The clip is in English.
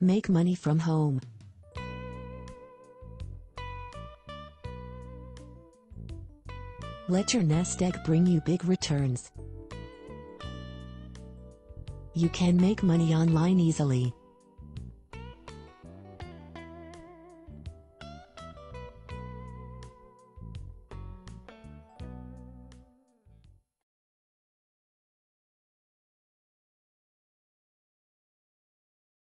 Make money from home. Let your nest egg bring you big returns. You can make money online easily.